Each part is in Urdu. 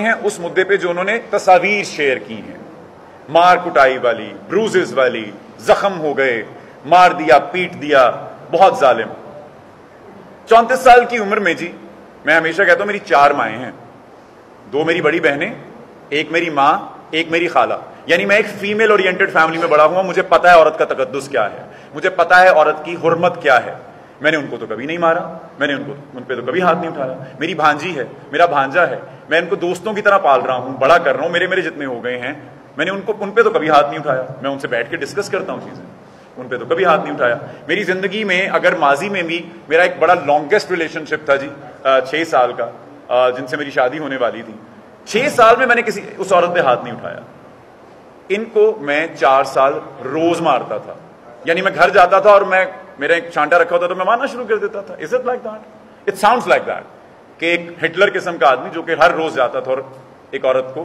ہیں، اس مدے پہ جو انہوں نے تصاویر شیئر کی ہیں۔ مار کٹائی والی بروزز والی، زخم ہو گئے، مار دیا، پیٹ دیا، بہت ظالم۔ چونتیس سال کی عمر میں جی میں ہمیشہ کہتا ہوں میری چار مائیں ہیں۔ دو میری بڑی بہنیں، ایک میری ماں، ایک میری خالہ۔ یعنی میں ایک فیمیل اورینٹڈ فیملی میں بڑا ہوا مجھے پتا ہے عورت کا تقدس کیا ہے۔ مجھے پتا ہے عورت کی حرمت کیا ہے۔ میں نے ان کو تو کبھی نہیں مارا، میں نے ان کو ان پہ تو کبھی ہاتھ نہیں اٹھایا۔ میری بھانجی ہے، میرا بھانجا ہے، میں ان کو دوستوں کی طرح پال رہا ہوں، بڑا کر رہا ہوں، میرے میرے جتنے ہو گئے ہیں۔ میں نے ان کو ان پہ تو کبھی ہاتھ نہیں اٹھایا۔ میں ان سے بیٹھ کے ڈسکس کرتا ہوں چیزیں۔ ان پہ تو کبھی ہاتھ نہیں اٹھایا۔ میری زندگی میں اگر ماضی میں بھی میرا ایک بڑا لانگیسٹ ریلیشن شپ تھا جی چھ سال کا جن سے میری شادی ہونے والی تھی۔ چھ سال میں میں نے کسی اس عورت پہ ہاتھ نہیں اٹھایا۔ ان کو میں چار سال روز مارتا تھا۔ یعنی میں گھر جاتا تھا اور میں میرا ایک چانٹا رکھا ہوتا تو میں مارنا شروع کر دیتا تھا. Is it like that it sound like that کہ ایک ہٹلر قسم کا آدمی جو کہ ہر روز جاتا تھا اور ایک عورت کو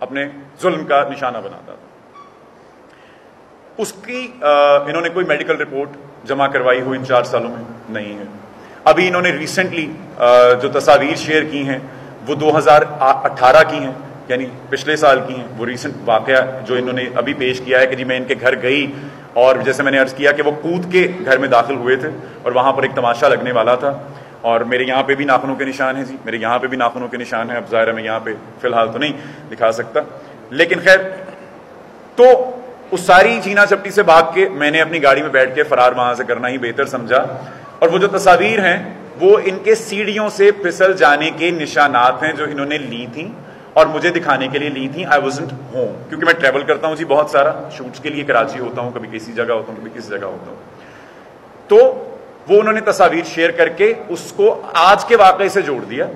اپنے ظلم کا نشانہ بناتا تھا. اس کی انہوں نے کوئی میڈیکل رپورٹ جمع کروائی ہو ان چار سالوں میں؟ نہیں ہے. ابھی انہوں نے ریسنٹلی جو تصاویر شیئر کی ہیں وہ دو ہزار اٹھارہ کی ہیں. یعنی پچھلے سال کی ہیں، وہ ریسنٹ واقعہ جو انہوں نے ابھی پیش کیا ہے کہ جی میں ان کے گھر گئی اور جیسے میں نے عرض کیا کہ وہ کود کے گھر میں داخل ہوئے تھے اور وہاں پر ایک تماشا لگنے والا تھا اور میرے یہاں پہ بھی ناخنوں کے نشان ہیں جی میرے یہاں پہ بھی ناخنوں کے نشان ہیں، اب ظاہر میں یہاں پہ فی الحال تو نہیں دکھا سکتا۔ لیکن خیر، تو اس ساری چینا چپٹی سے بھاگ کے میں نے اپنی گاڑی میں بیٹھ کے فرار وہاں سے کرنا ہی بہتر سمجھا۔ اور وہ جو تصاویر ہیں، وہ ان کے سیڑھیوں سے پھسل جانے کے نشانات ہیں جو انہوں نے لی تھیں۔ اور مجھے دکھانے کے لیے لی تھیں۔ آئی وزنٹ ہوم کیونکہ میں ٹریول کرتا ہوں جی بہت سارا۔ شوٹس کے لیے کراچی ہوتا ہوں، کبھی کسی جگہ ہوتا ہوں، کبھی کسی جگہ ہوتا ہوں۔ تو وہ انہوں نے تصاویر شیئر کر کے اس کو آج کے واقعے سے جوڑ دیا۔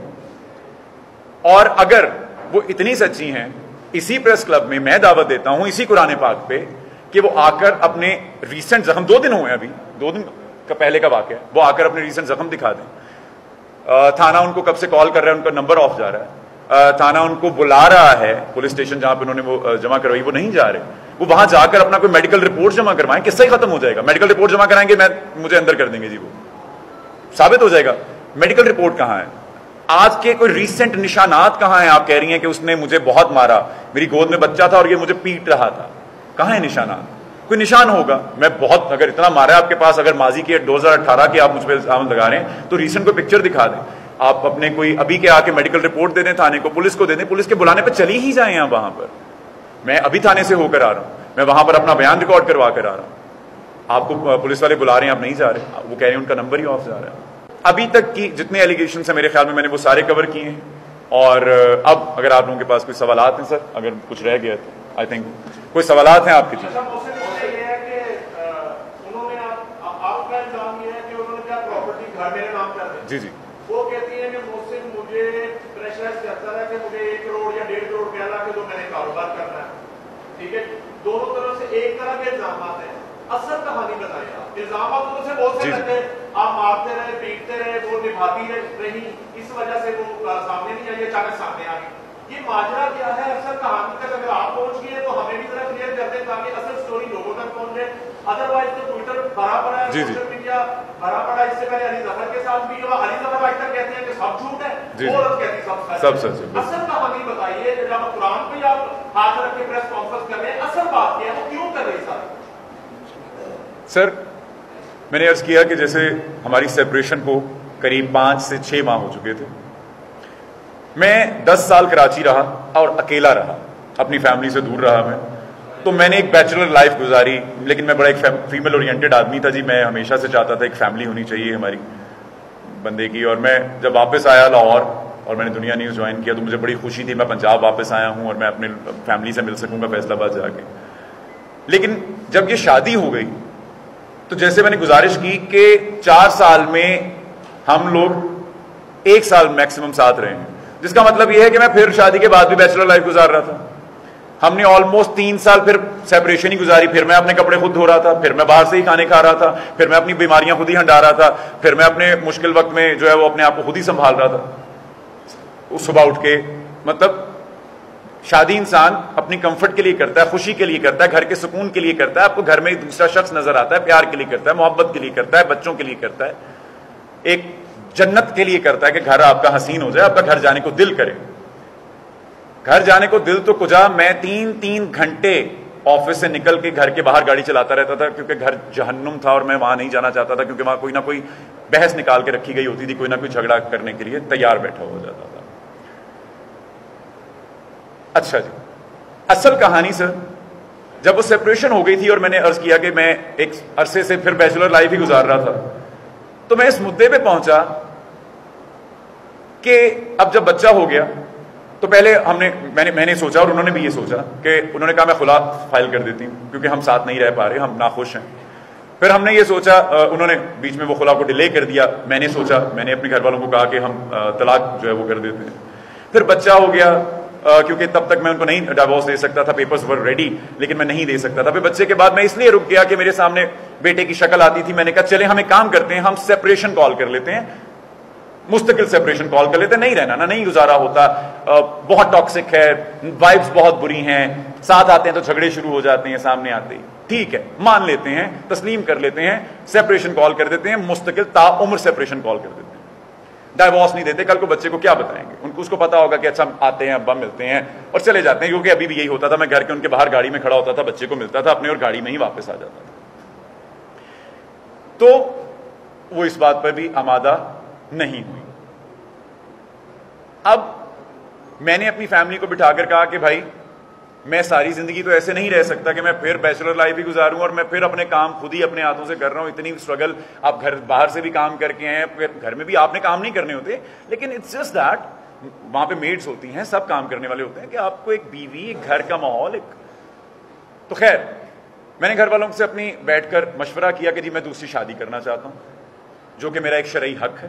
اور اگر وہ اتنی سچی ہیں، اسی پریس کلب میں میں دعوت دیتا ہوں، اسی قرآن پاک پہ، کہ وہ آ کر اپنے ریسنٹ زخم، دو دن ہوئے ابھی، دو دن کا پہلے کا واقعہ ہے۔ وہ آ کر اپنے ریسنٹ زخم دکھا دیں۔ تھانہ ان کو کب سے کال کر رہا ہے، ان کا نمبر آف جا رہا ہے۔ تھانہ ان کو بلا رہا ہے، پولیس اسٹیشن جہاں پہ انہوں نے وہ جمع کروائی، وہ نہیں جا رہے۔ وہ وہاں جا کر اپنا کوئی میڈیکل رپورٹ جمع کروائیں کس سے ہی ختم ہو جائے گا۔ میڈیکل رپورٹ جمع کرائیں گے، میں، مجھے اندر کر دیں گے جی وہ۔ ثابت ہو جائے گا۔ میڈیکل رپورٹ کہاں ہے؟ آج کے کوئی ریسنٹ نشانات کہاں ہیں؟ آپ کہہ رہی ہیں کہ اس نے مجھے بہت مارا، میری گود میں بچہ تھا اور یہ مجھے پیٹ رہا تھا۔ کہاں ہے نشانات؟ کوئی نشان ہوگا؟ میں بہت، اگر اتنا مارا ہے آپ کے پاس، اگر ماضی کے دو ہزار اٹھارہ کے آپ مجھ پہ الزام لگا رہے ہیں، تو ریسنٹ کوئی پکچر دکھا دیں۔ آپ اپنے کوئی ابھی کے آ کے میڈیکل رپورٹ دے دیں، تھانے کو پولیس کو دے دیں۔ پولیس کے بلانے پہ چلی ہی جائیں آپ وہاں پر۔ میں ابھی تھانے سے ہو کر آ رہا ہوں۔ میں وہاں پر اپنا بیان ریکارڈ کروا کر آ رہا ہوں۔ آپ کو پولیس والے بلا رہے ہیں، آپ نہیں جا رہے۔ وہ کہہ رہے ہیں، ان کا نمبر ہی آف جا رہا ہے۔ ابھی تک کی جتنے ایلیگیشن ہیں، میرے خیال میں میں نے وہ سارے کور کیے ہیں۔ اور اب اگر آپ لوگوں کے پاس کوئی سوالات ہیں سر، اگر کچھ رہ گیا تو آئی تھنک کوئی سوالات ہیں آپ کے جی جی۔, جی وہ کہتی ہیں کہ مجھ سے مجھے پریشرائز کرتا ہے کہ مجھے ایک کروڑ یا ڈیڑھ کروڑ روپیہ لا کے دو میں نے کاروبار کرنا ہے ٹھیک ہے دونوں طرف سے ایک طرح کے الزامات ہیں۔ اصل کہانی بتائیے آپ۔ الزامات تو سے بہت سے لگتے ہیں۔ آپ مارتے رہے پیٹتے رہے وہ نبھاتی رہی اس وجہ سے وہ سامنے نہیں آئی اچانک سامنے آ گئی۔ یہ ماجرا کیا ہے؟ اصل کہانی تک اگر آپ پہنچ گئے تو ہمیں بھی ذرا کلیئر کر دیں تاکہ اصل سٹوری لوگوں تک پہنچ جائے۔ ادروائز تو ٹویٹر بھرا پڑا ہے سوشل میڈیا بھرا پڑا اس سے پہلے علی ظفر کے ساتھ بھی ہوا. علی ظفر آج تک کہتے ہیں کہ سب جھوٹ ہے. وہ عورت کہتی سب سچ سب سچ ہے اصل کہانی بتائیے جب قرآن پہ آپ ہاتھ رکھ کے پریس کانفرنس کر رہے ہیں اصل بات کیا ہے وہ کیوں کر رہی سر؟ سر میں نے عرض کیا کہ جیسے ہماری سیپریشن کو قریب پانچ سے چھ ماہ ہو چکے تھے. میں دس سال کراچی رہا اور اکیلا رہا. اپنی فیملی سے دور رہا میں. تو میں نے ایک بیچلر لائف گزاری، لیکن میں بڑا ایک فیمل اورینٹیڈ آدمی تھا جی میں ہمیشہ سے چاہتا تھا ایک فیملی ہونی چاہیے ہماری بندے کی۔ اور میں جب واپس آیا لاہور اور میں نے دنیا نیوز جوائن کیا تو مجھے بڑی خوشی تھی، میں پنجاب واپس آیا ہوں اور میں اپنے فیملی سے مل سکوں گا فیصلہ آباد جا کے۔ لیکن جب یہ شادی ہو گئی تو جیسے میں نے گزارش کی کہ چار سال میں ہم لوگ ایک سال میکسیمم ساتھ رہے ہیں۔ جس کا مطلب یہ ہے کہ میں پھر شادی کے بعد بھی بیچلر لائف گزار رہا تھا۔ ہم نے آلموسٹ تین سال پھر سیپریشن ہی گزاری. پھر میں اپنے کپڑے خود دھو رہا تھا، پھر میں باہر سے ہی کھانے کھا رہا تھا، پھر میں اپنی بیماریاں خود ہی ہنڈا رہا تھا، پھر میں اپنے مشکل وقت میں جو ہے وہ اپنے آپ کو خود ہی سنبھال رہا تھا۔ صبح اٹھ کے مطلب شادی انسان اپنی کمفرٹ کے لیے کرتا ہے، خوشی کے لیے کرتا ہے، گھر کے سکون کے لیے کرتا ہے، آپ کو گھر میں ایک دوسرا شخص نظر آتا ہے، پیار کے لیے کرتا ہے، محبت کے لیے کرتا ہے، بچوں کے لیے کرتا ہے، ایک جنت کے لیے کرتا ہے کہ گھر آپ کا حسین ہو جائے، آپ کا گھر جانے کو دل کرے۔ گھر جانے کو دل تو کجا، میں تین تین گھنٹے آفس سے نکل کے گھر کے باہر گاڑی چلاتا رہتا تھا، کیونکہ گھر جہنم تھا اور میں وہاں نہیں جانا چاہتا تھا، کیونکہ وہاں کوئی نہ کوئی بحث نکال کے رکھی گئی ہوتی تھی، کوئی نہ کوئی جھگڑا کرنے کے لیے تیار بیٹھا ہو جاتا تھا۔ اچھا جی اصل کہانی سر جب وہ سیپریشن ہو گئی تھی اور میں نے ارض کیا کہ میں ایک عرصے سے پھر بیچلر لائف ہی گزار رہا تھا، تو میں اس مدے پہ پہنچا کہ اب جب بچہ ہو گیا تو پہلے ہم نے میں نے میں نے سوچا اور انہوں نے بھی یہ سوچا کہ انہوں نے کہا میں خلا فائل کر دیتی ہوں، کیونکہ ہم ساتھ نہیں رہ پا رہے، ہم ناخوش ہیں۔ پھر ہم نے یہ سوچا انہوں نے بیچ میں وہ خلا کو ڈیلے کر دیا۔ میں نے سوچا، میں نے اپنے گھر والوں کو کہا کہ ہم طلاق جو ہے وہ کر دیتے ہیں۔ پھر بچہ ہو گیا کیونکہ تب تک میں ان کو نہیں ڈائیورس دے سکتا تھا پیپرز ور ریڈی لیکن میں نہیں دے سکتا تھا۔ پھر بچے کے بعد میں اس لیے رک گیا کہ میرے سامنے بیٹے کی شکل آتی تھی۔ میں نے کہا چلے ہم ایک کام کرتے ہیں، ہم سیپریشن کال کر لیتے ہیں۔ مستقل سیپریشن کال کر لیتے، نہیں رہنا نا نہیں گزارا ہوتا۔ بہت ٹاکسک ہے وائبس بہت بری ہیں، ساتھ آتے ہیں تو جھگڑے شروع ہو جاتے ہیں، سامنے آتے ہی ٹھیک ہے، مان لیتے ہیں، تسلیم کر لیتے ہیں سیپریشن کال کر دیتے ہیں، مستقل تا عمر سیپریشن کال کر دیتے ہیں۔ ڈائیورس نہیں دیتے، کل کو بچے کو کیا بتائیں گے؟ ان کو اس کو پتا ہوگا کہ اچھا آتے ہیں، ابا ملتے ہیں اور چلے جاتے ہیں، کیونکہ ابھی بھی یہی ہوتا تھا، میں گھر کے ان کے باہر گاڑی میں کھڑا ہوتا تھا، بچے کو ملتا تھا، اپنے اور گاڑی میں ہی واپس آ جاتا تھا۔ تو وہ اس بات پر بھی آمادہ نہیں ہوئی۔ اب میں نے اپنی فیملی کو بٹھا کر کہا کہ بھائی، میں ساری زندگی تو ایسے نہیں رہ سکتا کہ میں پھر بیچلر لائف ہی گزاروں اور میں پھر اپنے کام خود ہی اپنے ہاتھوں سے کر رہا ہوں۔ اتنی اسٹرگل آپ گھر باہر سے بھی کام کر کے ہیں گھر میں بھی آپ نے کام نہیں کرنے ہوتے، لیکن اٹس جسٹ دیٹ وہاں پہ میڈس ہوتی ہیں، سب کام کرنے والے ہوتے ہیں کہ آپ کو ایک بیوی، ایک گھر کا ماحول، ایک تو خیر، میں نے گھر والوں سے اپنی بیٹھ کر مشورہ کیا کہ جی میں دوسری شادی کرنا چاہتا ہوں، جو کہ میرا ایک شرعی حق ہے۔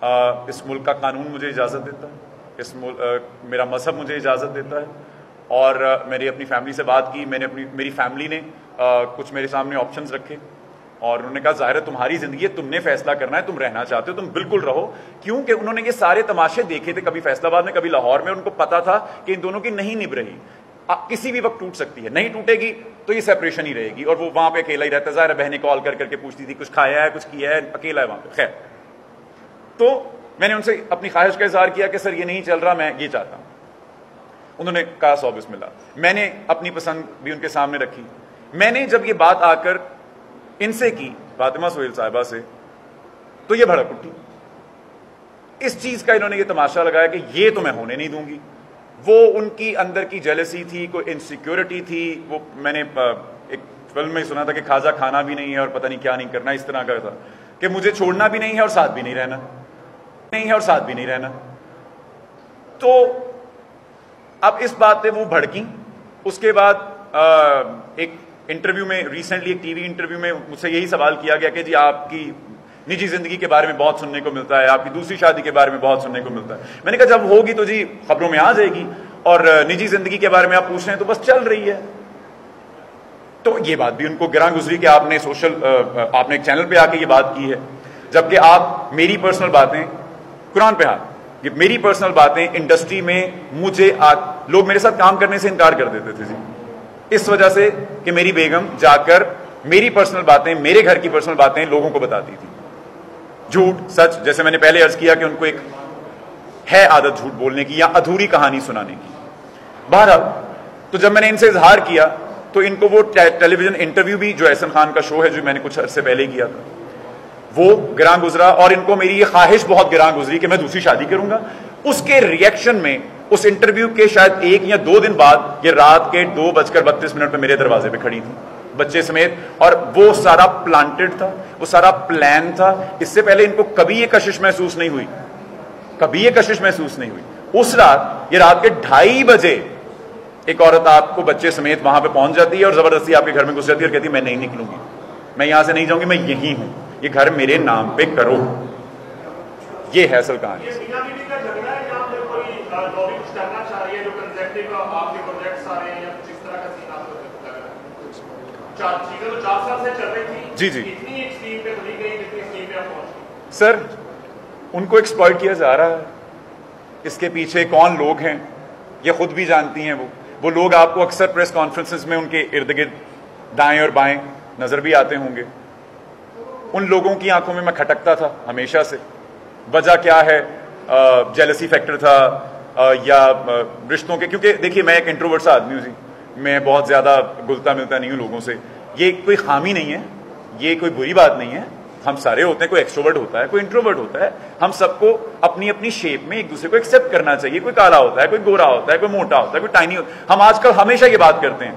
اس ملک کا قانون مجھے اجازت دیتا ہے، اس میرا مذہب مجھے اجازت دیتا ہے، اور میری اپنی فیملی سے بات کی، میں نے اپنی، میری فیملی نے کچھ میرے سامنے آپشنز رکھے، اور انہوں نے کہا، ظاہر ہے، تمہاری زندگی ہے، تم نے فیصلہ کرنا ہے، تم رہنا چاہتے ہو، تم بالکل رہو، کیونکہ انہوں نے یہ سارے تماشے دیکھے تھے، کبھی فیصلہ آباد میں، کبھی لاہور میں، ان کو پتا تھا کہ ان دونوں کی نہیں نب رہی۔ کسی بھی وقت ٹوٹ سکتی ہے، نہیں ٹوٹے گی تو یہ سیپریشن ہی رہے گی، اور وہ وہاں پہ اکیلا ہی رہتا ہے، ظاہر بہنیں کال کر کر کے پوچھتی تھی، کچھ کھایا ہے، کچھ کیا ہے، اکیلا ہے وہاں پہ، خیر۔ تو میں نے ان سے اپنی خواہش کا اظہار کیا کہ سر یہ نہیں چل رہا، میں یہ چاہتا ہوں۔ انہوں نے کہا سو بس ملا میں نے اپنی پسند بھی ان کے سامنے رکھی۔ میں نے جب یہ بات آ کر ان سے کی، فاطمہ سہیل صاحبہ سے، تو یہ بھڑک اٹھی۔ اس چیز کا انہوں نے یہ تماشا لگایا کہ یہ تو میں ہونے نہیں دوں گی۔ وہ ان کی اندر کی جیلسی تھی، کوئی انسیکیورٹی تھی۔ وہ میں نے ایک فلم میں سنا تھا کہ کھاجا کھانا بھی نہیں ہے اور پتہ نہیں کیا نہیں کرنا، اس طرح کا تھا کہ مجھے چھوڑنا بھی نہیں ہے اور ساتھ بھی نہیں رہنا۔ نہیں ہے اور ساتھ بھی نہیں رہنا۔ تو اب اس بات پہ وہ بھڑکی اس کے بعد ایک انٹرویو میں، ریسنٹلی ایک ٹی وی انٹرویو میں مجھ سے یہی سوال کیا گیا کہ جی آپ کی نجی زندگی کے بارے میں بہت سننے کو ملتا ہے، آپ کی دوسری شادی کے بارے میں بہت سننے کو ملتا ہے۔ میں نے کہا، جب ہوگی تو جی خبروں میں آ جائے گی۔ اور نجی زندگی کے بارے میں آپ پوچھ رہے ہیں تو بس چل رہی ہے۔ تو یہ بات بھی ان کو گراں گزری کہ آپ نے سوشل آپ نے ایک چینل پہ آ کے یہ بات کی ہے۔ جبکہ آپ میری پرسنل باتیں قرآن پہ ہاتھ۔ یہ میری پرسنل باتیں انڈسٹری میں مجھے لوگ میرے ساتھ کام کرنے سے انکار کر دیتے تھے جی۔ اس وجہ سے کہ میری بیگم جا کر میری پرسنل باتیں، میرے گھر کی پرسنل باتیں لوگوں کو بتاتی تھی۔ جھوٹ، سچ، جیسے میں نے پہلے عرض کیا کہ ان کو ایک ہے عادت جھوٹ بولنے کی یا ادھوری کہانی سنانے کی۔ بہرحال، تو جب میں نے ان سے اظہار کیا تو ان کو وہ ٹیلی ویژن انٹرویو بھی جو احسن خان کا شو ہے جو میں نے کچھ عرصے پہلے کیا تھا۔ وہ گراں گزرا اور ان کو میری یہ خواہش بہت گراں گزری کہ میں دوسری شادی کروں گا۔ اس کے ریئیکشن میں، اس انٹرویو کے شاید ایک یا دو دن بعد یہ رات کے دو بج کر بتیس منٹ پہ میرے دروازے پہ کھڑی تھی بچے سمیت، اور وہ سارا پلانٹڈ تھا، وہ سارا پلان تھا۔ اس سے پہلے ان کو کبھی یہ کشش محسوس نہیں ہوئی۔ کبھی یہ کشش محسوس نہیں ہوئی۔ اس رات، یہ رات کے ڈھائی بجے ایک عورت آپ کو بچے سمیت وہاں پہ پہنچ جاتی ہے اور زبردستی آپ کے گھر میں گھس جاتی ہے اور کہتی ہے، میں نہیں نکلوں گی۔ میں یہاں سے نہیں جاؤں گی، میں یہی ہوں۔ یہ گھر میرے نام پہ کرو۔ یہ ہے اصل کہانی۔ جی جی۔ سر ان کو ایکسپلائٹ کیا جا رہا ہے۔ اس کے پیچھے کون لوگ ہیں؟ یہ خود بھی جانتی ہیں وہ۔ وہ لوگ آپ کو اکثر پریس کانفرنسز میں ان کے ارد گرد دائیں اور بائیں نظر بھی آتے ہوں گے۔ ان لوگوں کی آنکھوں میں میں کھٹکتا تھا ہمیشہ سے۔ وجہ کیا ہے؟ جیلسی فیکٹر تھا۔ یا رشتوں کے، کیونکہ دیکھیے میں ایک انٹروورٹ سا آدمی ہوں جی۔ میں بہت زیادہ گلتا ملتا نہیں ہوں لوگوں سے۔ یہ کوئی خامی نہیں ہے۔ یہ کوئی بری بات نہیں ہے۔ ہم سارے ہوتے ہیں، کوئی ایکسٹروورٹ ہوتا ہے، کوئی انٹروورٹ ہوتا ہے۔ ہم سب کو اپنی اپنی شیپ میں ایک دوسرے کو ایکسپٹ کرنا چاہیے۔ کوئی کالا ہوتا ہے، کوئی گورا ہوتا ہے، کوئی موٹا ہوتا ہے، کوئی ٹائنی ہوتا ہے۔ ہم آج کل ہمیشہ یہ بات کرتے ہیں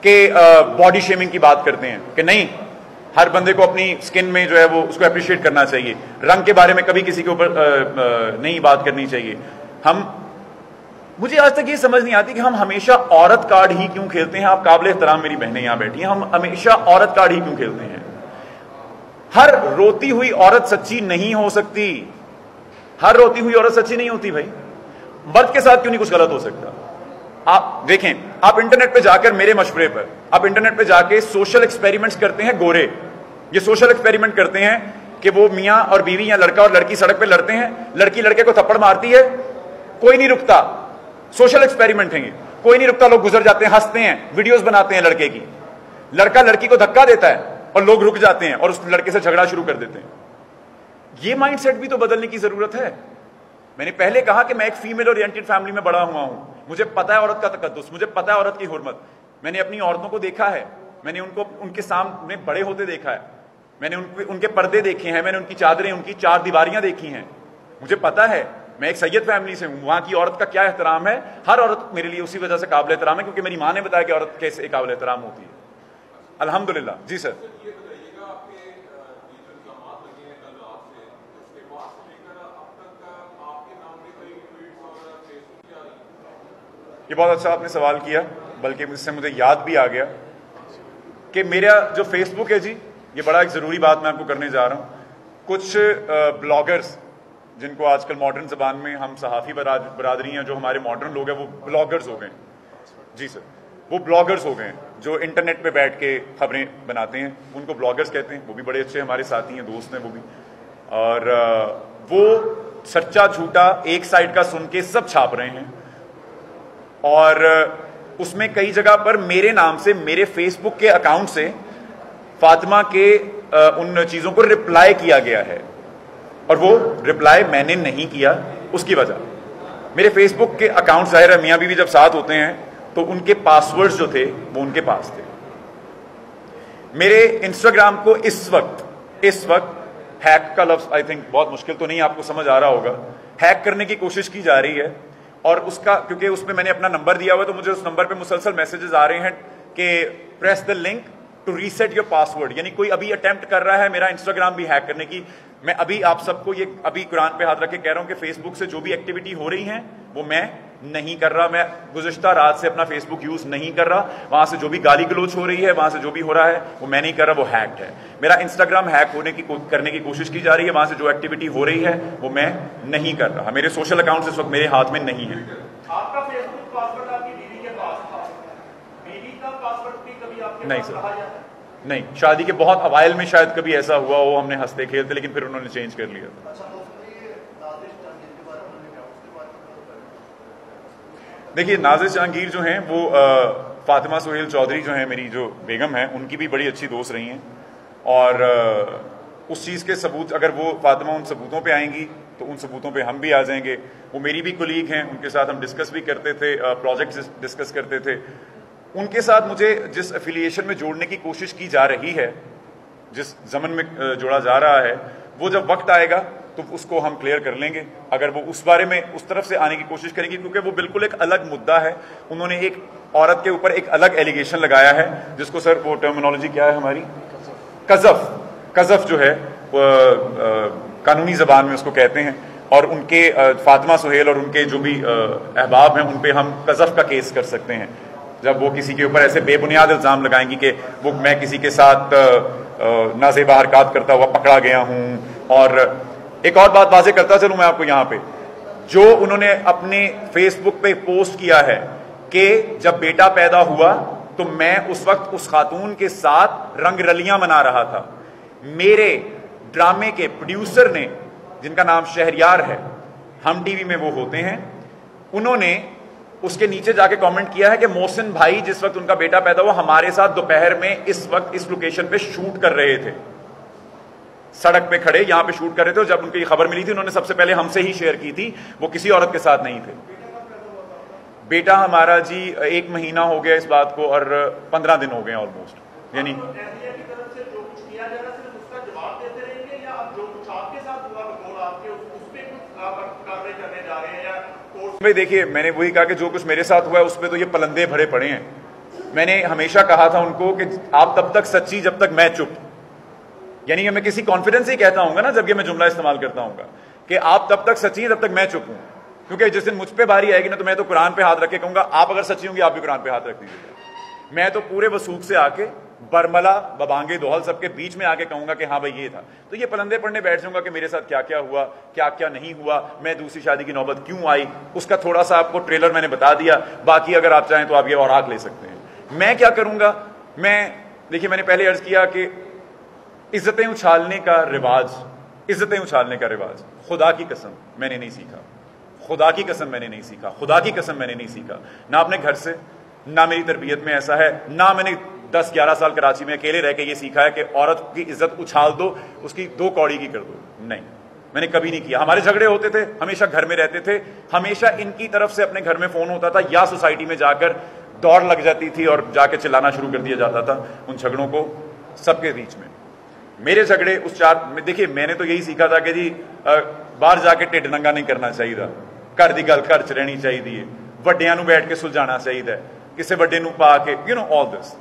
کہ باڈی شیمنگ کی بات کرتے ہیں کہ نہیں ہر بندے کو اپنی سکن میں جو ہے وہ اس کو اپریشیٹ کرنا چاہیے۔ رنگ کے بارے میں کبھی کسی کے اوپر نہیں بات کرنی چاہیے۔ ہم، مجھے آج تک یہ سمجھ نہیں آتی کہ ہم ہمیشہ عورت کارڈ ہی کیوں کھیلتے ہیں؟ آپ قابل احترام میری بہنیں یہاں بیٹھی ہیں۔ ہم ہمیشہ عورت کارڈ ہی کیوں کھیلتے ہیں؟ ہر روتی ہوئی عورت سچی نہیں ہو سکتی۔ ہر روتی ہوئی عورت سچی نہیں ہوتی بھائی۔ مرد کے ساتھ کیوں نہیں کچھ غلط ہو سکتا؟ آپ دیکھیں، آپ انٹرنیٹ پہ جا کر میرے مشورے پر، آپ انٹرنیٹ پہ جا کے سوشل ایکسپیریمنٹس کرتے ہیں گورے۔ یہ سوشل ایکسپیریمنٹ کرتے ہیں کہ وہ میاں اور بیوی یا لڑکا اور لڑکی سڑک پہ لڑتے ہیں، لڑکی لڑکے کو تھپڑ مارتی ہے، کوئی نہیں رکتا۔ سوشل ایکسپیریمنٹ ہیں کوئی نہیں رکتا، لوگ گزر جاتے ہیں، ہنستے ہیں، ویڈیوز بناتے ہیں لڑکے کی۔ لڑکا لڑکی کو دھکا دیتا ہے اور لوگ رک جاتے ہیں اور اس لڑکے سے جھگڑا شروع کر دیتے ہیں۔ یہ مائنڈ سیٹ بھی تو بدلنے کی ضرورت ہے۔ میں نے پہلے کہا کہ میں ایک فیمل اورینٹیڈ فیملی میں بڑا ہوا ہوں۔ مجھے پتا ہے عورت کا تقدس، مجھے پتا ہے عورت کی حرمت۔ میں نے اپنی عورتوں کو دیکھا ہے، میں نے ان کو ان کے سامنے بڑے ہوتے دیکھا ہے۔ میں نے ان کے پردے دیکھے ہیں، میں نے ان کی چادریں، ان کی چار دیواریاں دیکھی ہیں۔ مجھے پتا ہے، میں ایک سید فیملی سے ہوں، وہاں کی عورت کا کیا احترام ہے۔ ہر عورت میرے لیے اسی وجہ سے قابل احترام ہے، کیونکہ میری ماں نے بتایا کہ عورت کیسے قابل احترام ہوتی ہے۔ الحمد للہ جی سر۔ یہ بہت اچھا آپ نے سوال کیا، بلکہ اس سے مجھے یاد بھی آ گیا کہ میرا جو فیس بک ہے جی یہ بڑا ایک ضروری بات میں آپ کو کرنے جا رہا ہوں۔ کچھ بلاگرز جن کو آج کل ماڈرن زبان میں ہم صحافی برادری ہیں، جو ہمارے ماڈرن لوگ ہیں، وہ بلاگرز ہو گئے جی سر، وہ بلاگرز ہو گئے ہیں، جو انٹرنیٹ پہ بیٹھ کے خبریں بناتے ہیں۔ ان کو بلاگرز کہتے ہیں، وہ بھی بڑے اچھے ہمارے ساتھی ہیں، دوست ہیں وہ بھی۔ اور وہ سچا جھوٹا ایک سائڈ کا سن کے سب چھاپ رہے ہیں۔ اور اس میں کئی جگہ پر میرے نام سے، میرے فیس بک کے اکاؤنٹ سے فاطمہ کے ان چیزوں کو رپلائی کیا گیا ہے۔ اور وہ رپلائی میں نے نہیں کیا اس کی وجہ۔ میرے فیس بک کے اکاؤنٹ ظاہر ہے، میاں بھی جب ساتھ ہوتے ہیں تو ان کے پاسورڈ جو تھے، وہ ان کے پاس تھے۔ میرے انسٹاگرام کو اس وقت اس وقت ہیک کا لفظ آئی تھنک بہت مشکل تو نہیں، آپ کو سمجھ آ رہا ہوگا۔ ہیک کرنے کی کوشش کی جا رہی ہے۔ اور اس کا کیونکہ اس میں میں نے اپنا نمبر دیا ہوا تو مجھے اس نمبر پہ مسلسل میسجز آ رہے ہیں کہ press the link to reset your password یعنی کوئی ابھی اٹمپٹ کر رہا ہے میرا انسٹاگرام بھی ہیک کرنے کی میں ابھی آپ سب کو یہ ابھی قرآن پہ ہاتھ رکھ کے کہہ رہا ہوں کہ فیس بک سے جو بھی ایکٹیویٹی ہو رہی ہیں وہ میں نہیں کر رہا میں گزشتہ رات سے اپنا فیس بک یوز نہیں کر رہا۔ وہاں سے جو بھی گالی گلوچ ہو رہی ہے وہاں سے جو بھی ہو رہا ہے وہ میں نہیں کر رہا وہ ہیکڈ ہے۔ میرا انسٹاگرام ہیک ہونے کی کرنے کی کوشش کی جا رہی ہے وہاں سے جو ایکٹیویٹی ہو رہی ہے وہ میں نہیں کر رہا۔ میرے سوشل اکاؤنٹ اس وقت میرے ہاتھ میں نہیں ہے نہیں سر۔ نہیں شادی کے بہت اوائل میں شاید کبھی ایسا ہوا ہو ہم نے ہنستے کھیلتے لیکن پھر انہوں نے چینج کر لیا۔ اچھا، دیکھیے نازش جہانگیر جو ہیں وہ فاطمہ سہیل چودھری جو ہیں میری جو بیگم ہیں ان کی بھی بڑی اچھی دوست رہی ہیں۔ اور اس چیز کے ثبوت اگر وہ فاطمہ ان ثبوتوں پہ آئیں گی تو ان ثبوتوں پہ ہم بھی آ جائیں گے۔ وہ میری بھی کلیگ ہیں ان کے ساتھ ہم ڈسکس بھی کرتے تھے پروجیکٹس ڈسکس کرتے تھے۔ ان کے ساتھ مجھے جس افیلیشن میں جوڑنے کی کوشش کی جا رہی ہے، جس زمن میں جوڑا جا رہا ہے، وہ جب وقت آئے گا تو اس کو ہم کلیئر کر لیں گے۔ اگر وہ اس بارے میں اس طرف سے آنے کی کوشش کریں گے، کیونکہ وہ بالکل ایک الگ مدعا ہے۔ انہوں نے ایک عورت کے اوپر ایک الگ ایلیگیشن لگایا ہے، جس کو سر، وہ ٹرمنالوجی کیا ہے ہماری؟ قذف قذف جو ہے قانونی زبان میں اس کو کہتے ہیں۔ اور ان کے فاطمہ سہیل اور ان کے جو بھی احباب ہیں، ان پہ ہم قذف کا کیس کر سکتے ہیں۔ جب وہ کسی کے اوپر ایسے بے بنیاد الزام لگائیں گی کہ وہ میں کسی کے ساتھ نازیبہ حرکات کرتا ہوا پکڑا گیا ہوں۔ اور ایک اور بات واضح کرتا چلوں میں آپ کو یہاں پہ۔ جو انہوں نے اپنے فیس بک پہ پوسٹ کیا ہے کہ جب بیٹا پیدا ہوا تو میں اس وقت اس خاتون کے ساتھ رنگ رلیاں منا رہا تھا۔ میرے ڈرامے کے پروڈیوسر نے، جن کا نام شہریار ہے، ہم ٹی وی میں وہ ہوتے ہیں، انہوں نے اس کے نیچے جا کے کامنٹ کیا ہے کہ محسن بھائی جس وقت ان کا بیٹا پیدا ہوا، ہمارے ساتھ دوپہر میں اس وقت اس لوکیشن پہ شوٹ کر رہے تھے۔ سڑک پہ کھڑے، یہاں پہ شوٹ کر رہے تھے اور جب ان کو یہ خبر ملی تھی، انہوں نے سب سے پہلے ہم سے ہی شیئر کی تھی، وہ کسی عورت کے ساتھ نہیں تھے۔ بیٹا ہمارا جی ایک مہینہ ہو گیا اس بات کو اور پندرہ دن ہو گئے آلموسٹ یعنی بھائی دیکھیے، میں نے وہی کہا کہ جو کچھ میرے ساتھ ہوا ہے، اس پہ تو یہ پلندے بھرے پڑے ہیں۔ میں نے ہمیشہ کہا تھا ان کو کہ آپ تب تک سچی جب تک میں چپ۔ یعنی کہ میں کسی کانفیڈنس ہی کہتا ہوں گا نا جب یہ میں جملہ استعمال کرتا ہوں گا کہ آپ تب تک سچی ہیں تب تک میں چپ ہوں۔ کیونکہ جس دن مجھ پہ باری آئے گی نا، تو میں تو قرآن پہ ہاتھ رکھ کے کہوں گا، آپ اگر سچی ہوں گی، آپ بھی قرآن پہ ہاتھ رکھ دیجیے میں تو پورے وسوخ سے آ کے برملا ببانگے دوہل سب کے بیچ میں آ کے کہوں گا کہ ہاں بھائی یہ تھا۔ تو یہ پلندے پڑھنے بیٹھ جاؤں گا کہ میرے ساتھ کیا کیا ہوا، کیا کیا نہیں ہوا، میں دوسری شادی کی نوبت کیوں آئی؟ اس کا تھوڑا سا آپ کو ٹریلر میں نے بتا دیا۔ باقی اگر آپ چاہیں تو آپ یہ اور آگ لے سکتے ہیں۔ میں کیا کروں گا؟ میں، دیکھیے، میں نے پہلے عرض کیا کہ عزتیں اچھالنے کا رواج، عزتیں اچھالنے کا رواج۔ خدا کی قسم میں نے نہیں سیکھا۔ خدا کی قسم میں نے نہیں سیکھا۔ خدا کی قسم میں نے نہیں سیکھا۔ نہ اپنے گھر سے، نہ میری تربیت میں ایسا ہے، نہ میں نے دس گیارہ سال کراچی میں اکیلے رہ کے یہ سیکھا ہے کہ عورت کی عزت اچھال دو، اس کی دو کوڑی کی کر دو۔ نہیں، میں نے کبھی نہیں کیا۔ ہمارے جھگڑے ہوتے تھے، ہمیشہ گھر میں رہتے تھے، ہمیشہ ان کی طرف سے اپنے گھر میں فون ہوتا تھا یا سوسائٹی میں جا کر دوڑ لگ جاتی تھی اور جا کے چلانا شروع کر دیا جاتا تھا ان جھگڑوں کو سب کے بیچ میں۔ میرے جھگڑے اس چار، دیکھیے، میں نے تو یہی سیکھا تھا کہ جی باہر جا کے ٹھڈ ننگا نہیں کرنا چاہیے۔ گھر کی گل گھر چ رہنی چاہیے۔ وڈیا بیٹھ کے سلجھانا چاہیے۔ کسی وڈے نو پا کے یو نو آل دس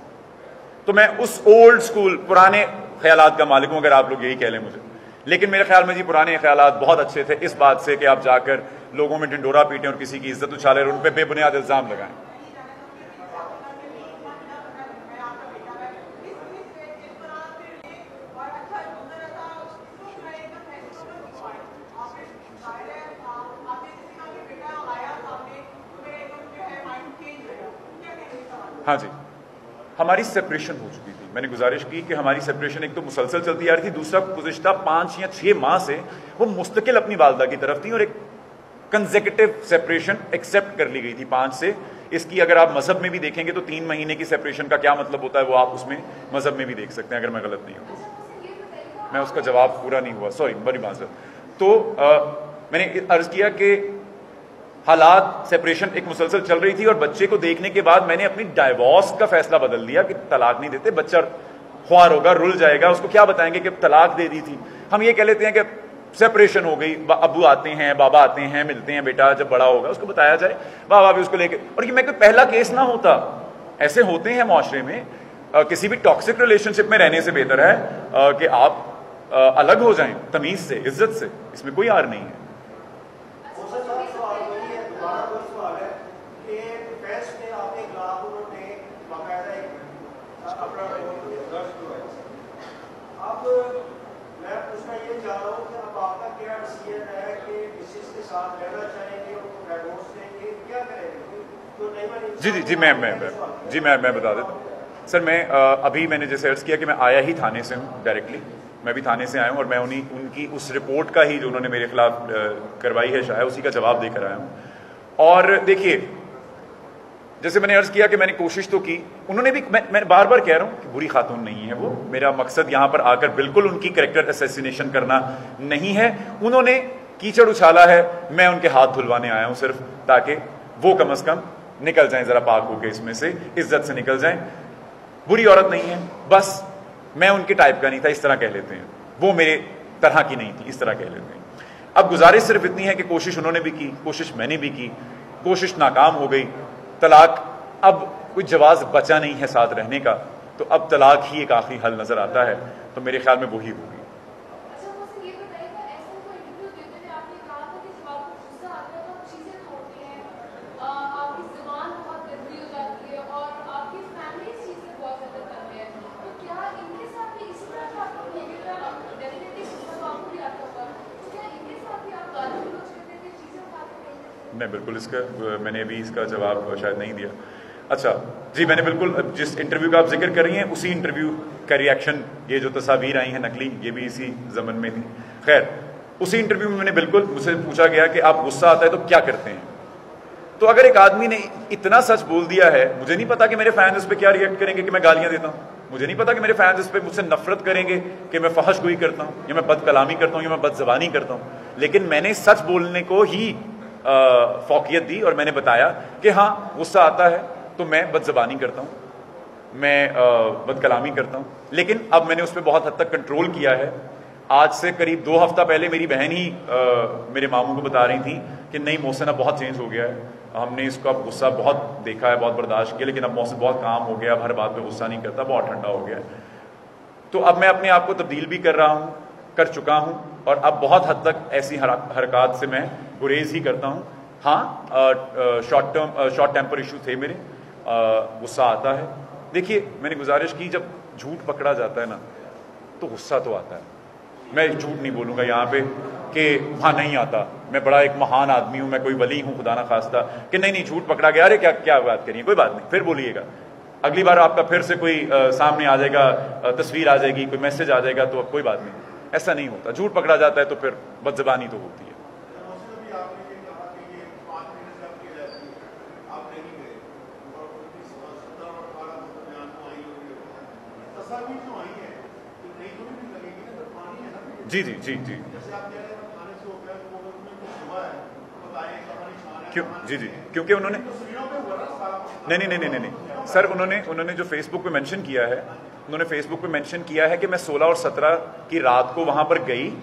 تو میں اس اولڈ سکول پرانے خیالات کا مالک ہوں، اگر آپ لوگ یہی کہہ لیں مجھے۔ لیکن میرے خیال میں جی پرانے خیالات بہت اچھے تھے، اس بات سے کہ آپ جا کر لوگوں میں ڈنڈورا پیٹیں اور کسی کی عزت اچھالے اور ان پہ بے بنیاد الزام لگائیں۔ ہاں جی۔ ہماری سیپریشن ہو چکی تھی۔ میں نے گزارش کی کہ ہماری سیپریشن ایک تو مسلسل چلتی آ رہی تھی، دوسرا گزشتہ پانچ یا چھ ماہ سے وہ مستقل اپنی والدہ کی طرف تھی اور ایک کنزیکٹو سیپریشن ایکسپٹ کر لی گئی تھی پانچ سے۔ اس کی اگر آپ مذہب میں بھی دیکھیں گے تو تین مہینے کی سیپریشن کا کیا مطلب ہوتا ہے وہ آپ اس میں مذہب میں بھی دیکھ سکتے ہیں اگر میں غلط نہیں ہوں۔ میں اس کا جواب پورا نہیں ہوا۔ سوری بڑی معذرت۔ تو میں نے عرض کیا کہ حالات سیپریشن ایک مسلسل چل رہی تھی اور بچے کو دیکھنے کے بعد میں نے اپنی ڈائیورس کا فیصلہ بدل دیا کہ طلاق نہیں دیتے، بچہ خوار ہوگا، رل جائے گا، اس کو کیا بتائیں گے کہ طلاق دے دی تھی؟ ہم یہ کہہ لیتے ہیں کہ سیپریشن ہو گئی ابو آتے ہیں، بابا آتے ہیں، ملتے ہیں، بیٹا جب بڑا ہوگا، اس کو بتایا جائے، بابا بھی اس کو لے کے اور یہ میں کوئی پہلا کیس نہ ہوتا۔ ایسے ہوتے ہیں معاشرے میں کسی بھی ٹاکسک ریلیشن شپ میں رہنے سے بہتر ہے کہ آپ الگ ہو جائیں تمیز سے، عزت سے، اس میں کوئی آر نہیں ہے۔ جی جی جی میں میں جی میں میں بتا دیتا ہوں۔ سر، میں ابھی میں نے جیسے عرض کیا کہ میں آیا ہی تھانے سے ہوں ڈائریکٹلی میں بھی تھانے سے آیا ہوں اور میں انہیں ان کی اس رپورٹ کا ہی جو انہوں نے میرے خلاف کروائی ہے، شاید اسی کا جواب دے کر آیا ہوں۔ اور دیکھیے، جیسے میں نے عرض کیا کہ میں نے کوشش تو کی۔ انہوں نے بھی میں بار بار کہہ رہا ہوں کہ بری خاتون نہیں ہے وہ۔ میرا مقصد یہاں پر آ کر بالکل ان کی کریکٹر اسیسینیشن کرنا نہیں ہے۔ انہوں نے کیچڑ اچھالا ہے، میں ان کے ہاتھ دھلوانے آیا ہوں صرف تاکہ وہ کم از کم نکل جائیں، ذرا پاک ہو کے اس میں سے، عزت سے نکل جائیں۔ بری عورت نہیں ہے، بس میں ان کے ٹائپ کا نہیں تھا، اس طرح کہہ لیتے ہیں۔ وہ میرے طرح کی نہیں تھی، اس طرح کہہ لیتے ہیں۔ اب گزارش صرف اتنی ہے کہ کوشش انہوں نے بھی کی، کوشش میں نے بھی کی، کوشش ناکام ہو گئی۔ طلاق، اب کوئی جواز بچا نہیں ہے ساتھ رہنے کا، تو اب طلاق ہی ایک آخری حل نظر آتا ہے۔ تو میرے خیال میں وہی ہوگی۔ اس کا، میں نے ابھی اس کا جواب شاید نہیں دیا۔ اچھا جی میں نے بالکل جس انٹرویو کا آپ ذکر کر رہی ہیں، اسی انٹرویو کا ریئیکشن یہ جو تصاویر آئی ہیں نقلی، یہ بھی اسی زمن میں تھی۔ خیر، اسی انٹرویو میں میں نے بالکل مجھ سے پوچھا گیا کہ آپ غصہ آتا ہے تو کیا کرتے ہیں؟ تو اگر ایک آدمی نے اتنا سچ بول دیا ہے، مجھے نہیں پتا کہ میرے فین اس پہ کیا ریئیکٹ کریں گے کہ میں گالیاں دیتا ہوں۔ مجھے نہیں پتا کہ میرے فینس اس پہ مجھ سے نفرت کریں گے کہ میں فحش گوئی کرتا ہوں، یا میں بد کلامی کرتا ہوں، یا میں بد زبانی کرتا ہوں۔ لیکن میں نے سچ بولنے کو ہی فوقیت دی اور میں نے بتایا کہ ہاں غصہ آتا ہے تو میں بد زبانی کرتا ہوں، میں بد کلامی کرتا ہوں۔ لیکن اب میں نے اس پہ بہت حد تک کنٹرول کیا ہے۔ آج سے قریب دو ہفتہ پہلے میری بہن ہی میرے ماموں کو بتا رہی تھی کہ نہیں محسن اب بہت چینج ہو گیا ہے۔ ہم نے اس کو اب غصہ بہت دیکھا ہے، بہت برداشت کیا، لیکن اب محسن بہت کام ہو گیا، اب ہر بات پہ غصہ نہیں کرتا، بہت ٹھنڈا ہو گیا ہے۔ تو اب میں اپنے آپ کو تبدیل بھی کر رہا ہوں، کر چکا ہوں۔ اور اب بہت حد تک ایسی حرکات سے میں گریز ہی کرتا ہوں۔ ہاں short term short temper issue تھے میرے۔ غصہ آتا ہے۔ دیکھیے، میں نے گزارش کی، جب جھوٹ پکڑا جاتا ہے نا، تو غصہ تو آتا ہے۔ میں جھوٹ نہیں بولوں گا یہاں پہ کہ وہاں نہیں آتا۔ میں بڑا ایک مہان آدمی ہوں، میں کوئی ولی ہوں، خدا نہ خواستہ کہ نہیں نہیں، جھوٹ پکڑا گیا۔ ارے، کیا کیا بات کریے کوئی بات نہیں، پھر بولیے گا۔ اگلی بار آپ کا پھر سے کوئی سامنے آ جائے گا تصویر آ جائے گی، کوئی میسج آ جائے گا، تو اب کوئی بات نہیں۔ ایسا نہیں ہوتا۔ جھوٹ پکڑا جاتا ہے تو پھر بد زبانی تو ہوتی ہے۔ جی جی جی جی۔ جی جی۔ کیونکہ انہوں نے نہیں نہیں نہیں نہیں سر، انہوں نے انہوں نے جو فیس بک پہ مینشن کیا ہے انہوں نے فیس بک پہ مینشن کیا ہے کہ میں سولہ اور سترہ کی رات کو وہاں پر گئی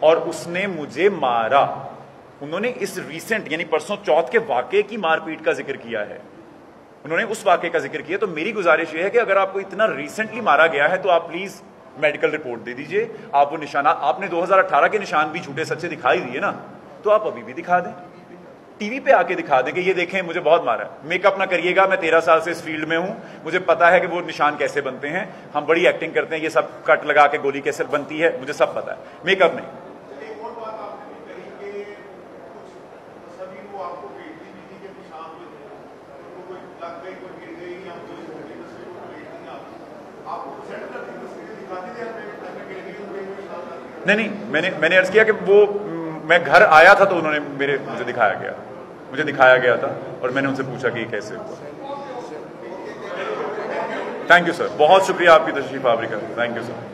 اور اس نے مجھے مارا۔ انہوں نے اس ریسنٹ یعنی پرسوں چوتھ کے واقعے کی مار پیٹ کا ذکر کیا ہے۔ انہوں نے اس واقعے کا ذکر کیا۔ تو میری گزارش یہ ہے کہ اگر آپ کو اتنا ریسنٹلی مارا گیا ہے تو آپ پلیز میڈیکل رپورٹ دے دیجیے۔ آپ وہ نشانات آپ نے دو ہزار اٹھارہ کے نشان بھی جھوٹے سچے دکھائی دیے نا۔ تو آپ ابھی بھی دکھا دیں۔ ٹی وی پہ آ کے دکھا دیں کہ یہ دیکھیں مجھے بہت مارا ہے۔ میک اپ نہ کریے گا میں تیرہ سال سے اس فیلڈ میں ہوں۔ مجھے پتا ہے کہ وہ نشان کیسے بنتے ہیں۔ ہم بڑی ایکٹنگ کرتے ہیں یہ سب کٹ لگا کے گولی کیسے بنتی ہے مجھے سب پتا ہے۔ میک اپ نہیں نہیں نہیں میں نے میں نے عرض کیا کہ وہ میں گھر آیا تھا تو انہوں نے میرے مجھے دکھایا گیا۔ مجھے دکھایا گیا تھا اور میں نے ان سے پوچھا کہ یہ کیسے ہوا۔ تھینک یو سر بہت شکریہ آپ کی تشریف آوری کا۔ Thank you sir